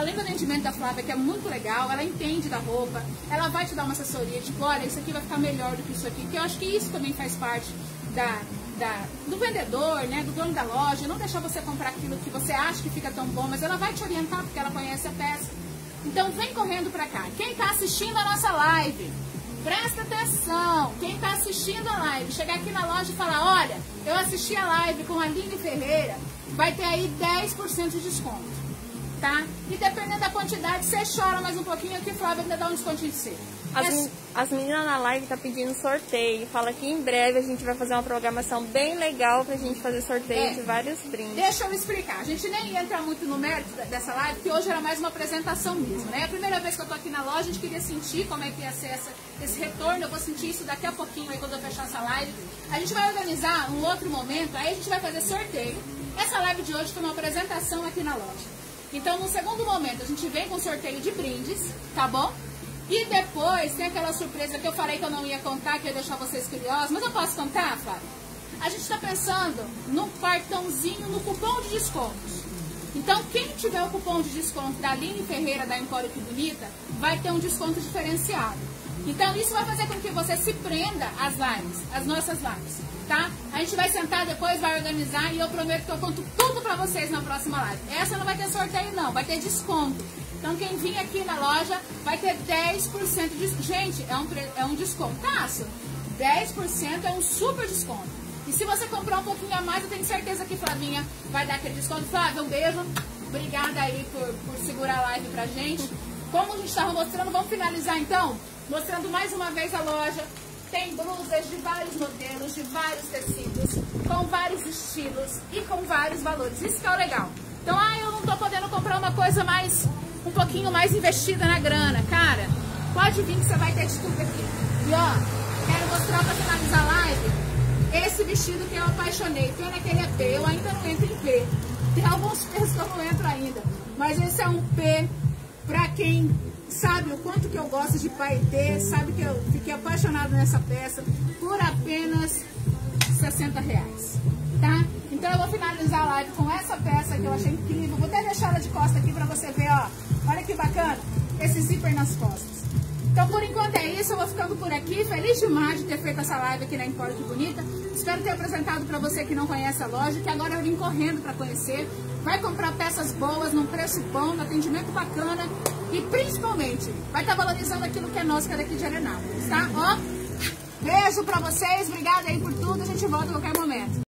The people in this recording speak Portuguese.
além do atendimento da Flávia, que é muito legal, ela entende da roupa, ela vai te dar uma assessoria, tipo, olha, isso aqui vai ficar melhor do que isso aqui, porque eu acho que isso também faz parte da, da, do vendedor, né, do dono da loja, não deixar você comprar aquilo que você acha que fica tão bom, mas ela vai te orientar porque ela conhece a peça. Então vem correndo pra cá. Quem está assistindo a nossa live, presta atenção. Quem está assistindo a live, chegar aqui na loja e falar, olha, eu assisti a live com a Aline Ferreira, vai ter aí 10% de desconto tá? E dependendo da quantidade, você chora mais um pouquinho que o Flávio ainda dá um descontinho de você. As, É- as meninas na live tá pedindo sorteio. Fala que em breve a gente vai fazer uma programação bem legal pra gente fazer sorteio É. de vários brindes. Deixa eu explicar. A gente nem ia entrar muito no mérito dessa live, porque hoje era mais uma apresentação mesmo, né? É a primeira vez que eu tô aqui na loja, a gente queria sentir como é que ia ser essa- esse retorno. Eu vou sentir isso daqui a pouquinho aí quando eu fechar essa live. A gente vai organizar um outro momento, aí a gente vai fazer sorteio. Essa live de hoje foi uma apresentação aqui na loja. Então, no segundo momento, a gente vem com sorteio de brindes, tá bom? E depois tem aquela surpresa que eu falei que eu não ia contar, que ia deixar vocês curiosos. Mas eu posso contar, Flávia? A gente está pensando num cartãozinho no cupom de descontos. Então, quem tiver o cupom de desconto da Aline Ferreira da Empório Que Bonita, vai ter um desconto diferenciado. Então, isso vai fazer com que você se prenda às lives, às nossas lives, tá? A gente vai sentar depois, vai organizar e eu prometo que eu conto tudo pra vocês na próxima live. Essa não vai ter sorteio, não, vai ter desconto. Então, quem vir aqui na loja vai ter 10% de desconto. Gente, é um, é um descontaço. 10% é um super desconto. E se você comprar um pouquinho a mais, eu tenho certeza que Flavinha vai dar aquele desconto. Flávia, um beijo. Obrigada aí por, por segurar a live pra gente. Como a gente estava mostrando, vamos finalizar então? Mostrando mais uma vez a loja. Tem blusas de vários modelos, de vários tecidos, com vários estilos e com vários valores. Isso que é o legal. Então, ah, eu não tô podendo comprar uma coisa mais, um pouquinho mais investida na grana. Cara, pode vir que você vai ter de tudo aqui. E ó, quero mostrar pra finalizar a live vestido que eu apaixonei. Pena que ele é P, eu ainda não entro em P. Tem alguns P's que eu não entro ainda. Mas esse é um P pra quem sabe o quanto que eu gosto de paetê, sabe que eu fiquei apaixonado nessa peça por apenas 60 reais, tá? Então eu vou finalizar a live com essa peça que eu achei incrível. Vou até deixar ela de costa aqui pra você ver, ó. Olha que bacana, esse zíper nas costas. Isso. Eu vou ficando por aqui. Feliz demais de ter feito essa live aqui na Empório que Bonita. Espero ter apresentado para você que não conhece a loja, que agora eu vim correndo para conhecer. Vai comprar peças boas, num preço bom, no atendimento bacana. E, principalmente, vai estar valorizando aquilo que é nosso, que é daqui de Arenápolis, tá? Ó, beijo para vocês. Obrigada aí por tudo. A gente volta a qualquer momento.